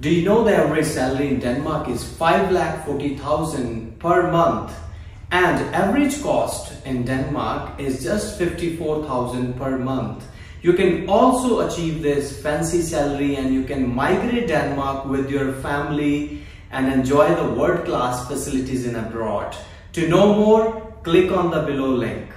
Do you know the average salary in Denmark is 5,40,000 per month and average cost in Denmark is just 54,000 per month. You can also achieve this fancy salary and you can migrate Denmark with your family and enjoy the world-class facilities in abroad. To know more, click on the below link.